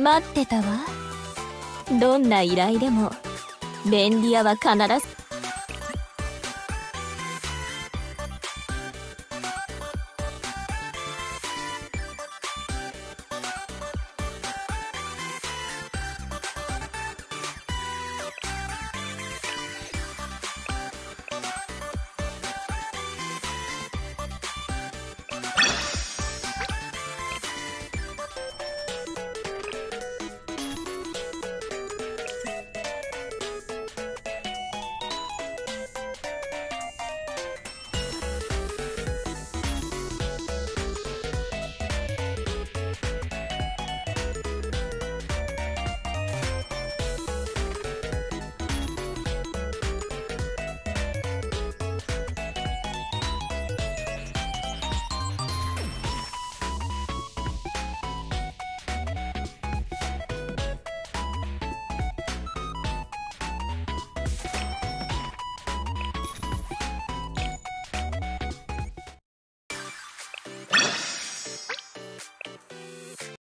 待ってたわ。どんな依頼でも便利屋は必ず